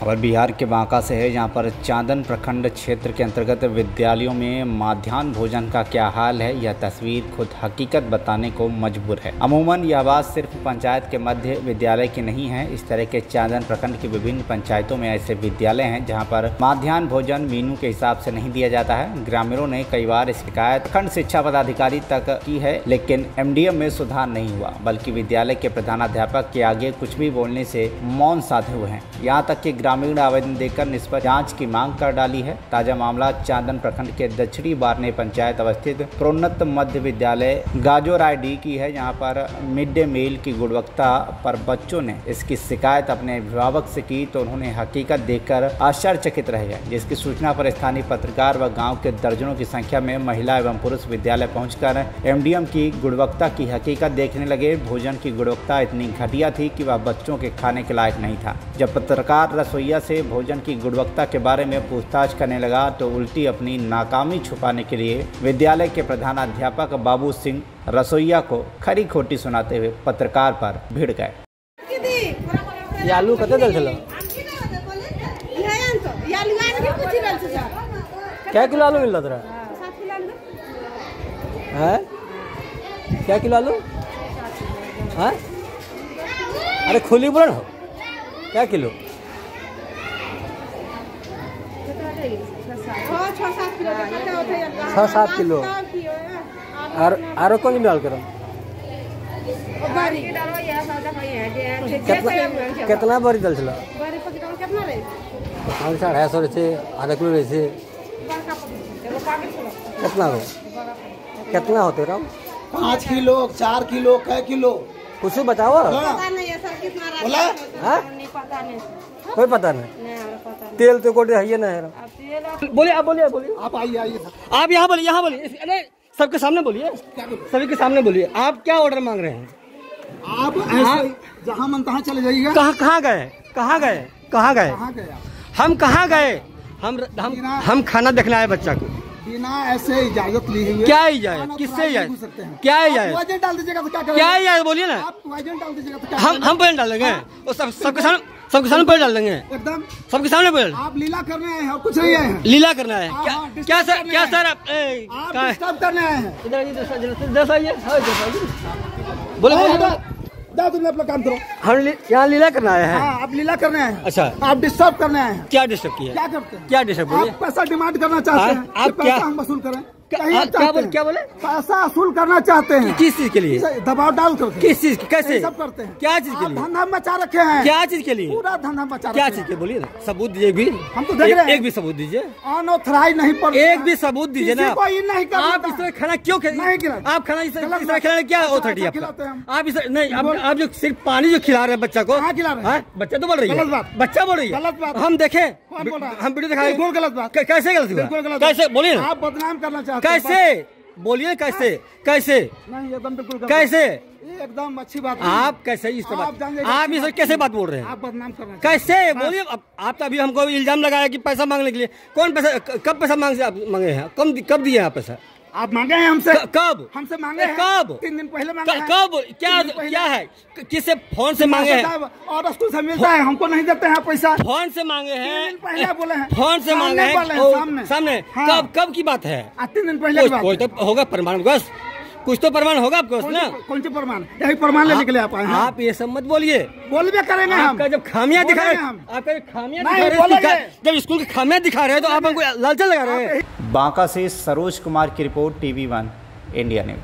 और बिहार के बांका से है, जहाँ पर चांदन प्रखंड क्षेत्र के अंतर्गत विद्यालयों में माध्यान्ह भोजन का क्या हाल है, यह तस्वीर खुद हकीकत बताने को मजबूर है। अमूमन, यह बात सिर्फ़ पंचायत के मध्य विद्यालय की नहीं है, इस तरह के चांदन प्रखंड की विभिन्न पंचायतों में ऐसे विद्यालय हैं, जहाँ पर माध्यान्ह भोजन मीनू के हिसाब से नहीं दिया जाता है। ग्रामीणों ने कई बार शिकायत खंड शिक्षा पदाधिकारी तक की है, लेकिन एमडीएम में सुधार नहीं हुआ, बल्कि विद्यालय के प्रधानाध्यापक के आगे कुछ भी बोलने से मौन साधे हुए हैं। यहाँ तक की ग्रामीण आवेदन देकर निष्पक्ष जाँच की मांग कर डाली है। ताज़ा मामला चांदन प्रखंड के दक्षिणी बारने पंचायत अवस्थित प्रोन्नत मध्य विद्यालय गाजोराय डी की है। जहाँ पर मिड डे मील की गुणवत्ता पर बच्चों ने इसकी शिकायत अपने अभिभावक से की तो उन्होंने हकीकत देखकर आश्चर्यचकित रह गए। जिसकी सूचना पर स्थानीय पत्रकार व गाँव के दर्जनों की संख्या में महिला एवं पुरुष विद्यालय पहुँचकर एम की गुणवत्ता की हकीकत देखने लगे। भोजन की गुणवत्ता इतनी घटिया थी कि वह बच्चों के खाने के लायक नहीं था। जब पत्रकार रसोईया से भोजन की गुणवत्ता के बारे में पूछताछ करने लगा तो उल्टी अपनी नाकामी छुपाने के लिए विद्यालय के प्रधानाध्यापक बाबू सिंह रसोईया को खरी खोटी सुनाते हुए पत्रकार पर भिड़ गए। क्या किलो आलू मिल रहा है? क्या किलो आलू? अरे खुली बोल क्या किलो? छः सात किलो। और आरो कौन डाल कर? कितना कितना बड़ी दल चला। पाँच सौ अढ़ाई सौ रहे आधा किलो रहे कितना हो। कितना होते राम पाँच किलो चार किलो कै किलो? कुछ बताओ। बोला। हाँ? कोई पता नहीं। तेल तो कोटे है ना है बोलिए आप बोलिए बोलिए। आप आइए आइए आप यहाँ बोलिए यहाँ बोलिए। अरे सबके सामने बोलिए। सभी के सामने बोलिए। आप क्या ऑर्डर मांग रहे हैं? आप जहाँ मन तहाँ चले जाइएगा। कहाँ कहाँ गए? कहाँ गए? कहाँ गए? कहाँ गए आप? हम कहाँ गए? हम हम हम खाना देखना है बच्चा को। बिना ऐसे इजाज़त ली हुई क्या इजाज़त? किससे इजाज़त? क्या इजाज़त? डाल दीजिएगा तो क्या क्या इजाज़त? बोलिए ना। आप डाल दीजिएगा तो हम हम पैन डाल देंगे सब सबके सामने सबके सामने पैन डाल देंगे? एकदम। सबके सामने पैन आप लीला करने आए हैं कुछ नहीं आए हैं। लीला करना है। हाँ, क्या क्या सर क्या सर आप? डिस्टर्ब करने आए हैं। इधर। बोले हाँ। जाओ अपना काम करो। हम ली- यहाँ लीला करना आए हैं। हाँ आप लीला करने आए हैं। अच्छा। आप डिस्टर्ब करने आए हैं। क्या डिस्टर्ब किया? क्या करते हैं? क्या डिस्टर्ब आप पैसा डिमांड करना चाहते हाँ, आप क्या- पैसा हम वसूल करें। क्या- कहीं क्या बोले क्या बोले? पैसा वसूल करना चाहते हैं। किस चीज़ के लिए? दबाव डाल कर। किस चीज़ के कैसे? सब करते हैं। क्या चीज़ के लिए? धंधा मचा रखे हैं। क्या चीज़ के लिए? पूरा धंधा मचा क्या चीज़ के बोलिए सबूत दीजिए भी। हम तो देख रहे हैं। एक भी सबूत दीजिए। अनऑथराइज नहीं पर एक भी सबूत दीजिए ना। नहीं आप इस तरह खाना क्यों। आप खाना इस तरह। खिलाने क्या ऑथोरिटी अच्छा हैं आप इस नहीं आप, जो सिर्फ़ पानी जो खिला रहे हैं बच्चा को कहाँ खिला रहे हैं? हाँ, बच्चा तो बोल रही है। गलत बात। बच्चा बोल रही है। गलत बात। हम देखें। है? हम वीडियो बिल्कुल गलत बात। कैसे गलत कैसे? बोलिए आप बदनाम करना चाहते कैसे? बोलिए कैसे? कैसे? नहीं एकदम बिल्कुल कैसे? एकदम अच्छी बात आप कैसे इस आप बात आप इस कैसे बात बोल रहे हैं? आप बदनाम करना कैसे? बोलिए आप तो अभी हमको इल्ज़ाम लगाया कि पैसा मांगने के लिए। कौन पैसा कब पैसा मांग मांगे हैं? कब कब दिए हैं आप पैसा। आप मांगे हैं हमसे? कब? हमसे मांगे हैं? कब? तीन दिन पहले मांगे हैं। कब? क्या। क्या है? किसे फ़ोन से मांगे हैं? और स्कूल से मिलता है हमको नहीं देते हैं पैसा। फ़ोन से मांगे हैं? तीन दिन पहले बोले हैं। फ़ोन से मांगे हैं? सामने। सामने। हाँ। कब कब की बात है? तीन दिन पहले की बात कोई तो होगा प्रमाण बस। कुछ तो प्रमाण होगा आपको कौन ना? कौन से प्रमाण? यही प्रमाण लेने के लिए आप आए हैं। आप ये सब मत बोलिए। बोलबे करेंगे हम। आपका जब खामियाँ दिखा रहे हैं आपका जब खामियाँ दिखा रहे। जब स्कूल की खामियाँ दिखा रहे हैं तो आप हमको लालचा लगा रहे हैं। बांका से सरोज कुमार की report TV one India news.